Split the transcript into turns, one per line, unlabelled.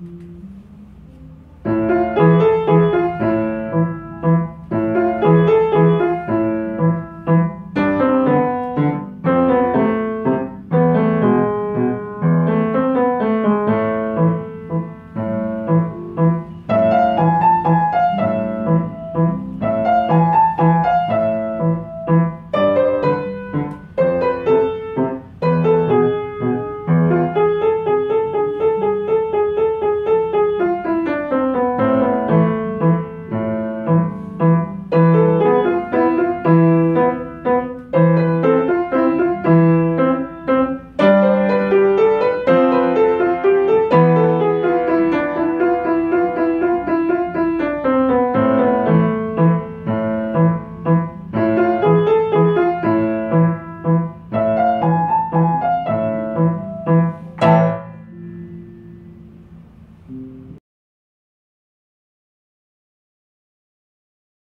うん。